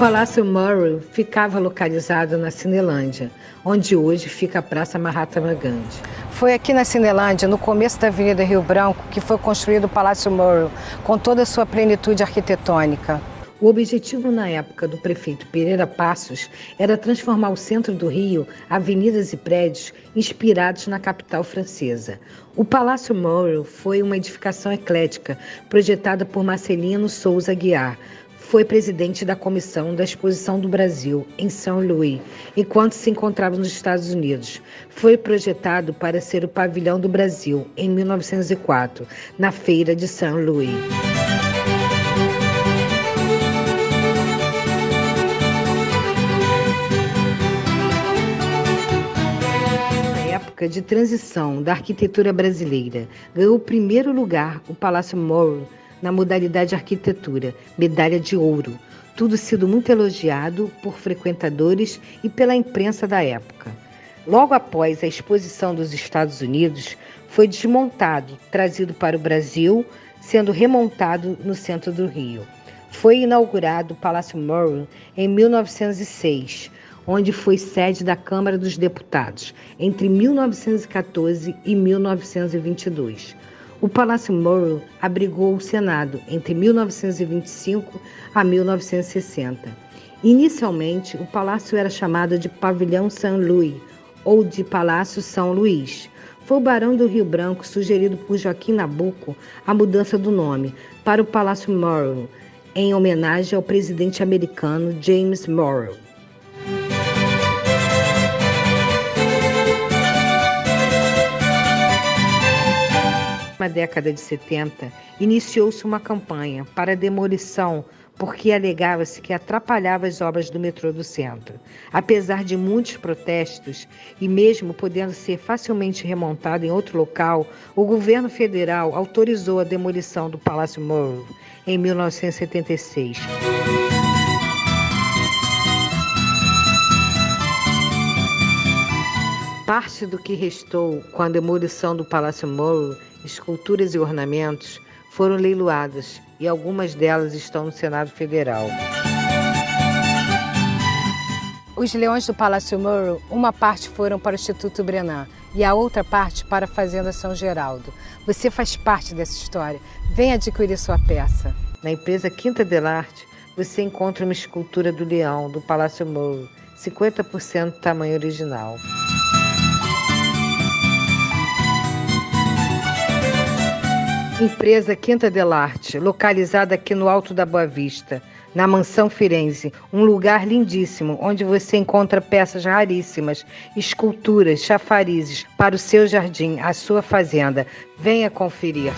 Palácio Murray ficava localizado na Cinelândia, onde hoje fica a Praça Mahatma Gandhi. Foi aqui na Cinelândia, no começo da Avenida Rio Branco, que foi construído o Palácio Murray, com toda a sua plenitude arquitetônica. O objetivo na época do prefeito Pereira Passos era transformar o centro do Rio, avenidas e prédios inspirados na capital francesa. O Palácio Moro foi uma edificação eclética projetada por Marcelino Souza Guiar. Foi presidente da Comissão da Exposição do Brasil em São Louis, enquanto se encontrava nos Estados Unidos. Foi projetado para ser o pavilhão do Brasil em 1904, na Feira de São época de transição da arquitetura brasileira, ganhou o primeiro lugar o Palácio Moro na modalidade arquitetura, medalha de ouro, tudo sido muito elogiado por frequentadores e pela imprensa da época. Logo após a exposição dos Estados Unidos, foi desmontado, trazido para o Brasil, sendo remontado no centro do Rio. Foi inaugurado o Palácio Moro em 1906, onde foi sede da Câmara dos Deputados entre 1914 e 1922. O Palácio Moro abrigou o Senado entre 1925 a 1960. Inicialmente, o palácio era chamado de Pavilhão São Luís ou de Palácio São Luís. Foi o Barão do Rio Branco, sugerido por Joaquim Nabuco, a mudança do nome para o Palácio Morrow, em homenagem ao presidente americano James Morrow. Na década de 70, iniciou-se uma campanha para demolição porque alegava-se que atrapalhava as obras do metrô do centro. Apesar de muitos protestos e mesmo podendo ser facilmente remontado em outro local, o governo federal autorizou a demolição do Palácio Moro em 1976. Parte do que restou com a demolição do Palácio Moro esculturas e ornamentos foram leiloadas e algumas delas estão no Senado Federal. Os leões do Palácio Murrow, uma parte foram para o Instituto Brenan e a outra parte para a Fazenda São Geraldo. Você faz parte dessa história. Venha adquirir sua peça. Na empresa Quinta Delarte, você encontra uma escultura do leão do Palácio Murrow, 50% tamanho original. Empresa Quinta Delarte, localizada aqui no Alto da Boa Vista, na Mansão Firenze, um lugar lindíssimo onde você encontra peças raríssimas, esculturas, chafarizes para o seu jardim, a sua fazenda. Venha conferir.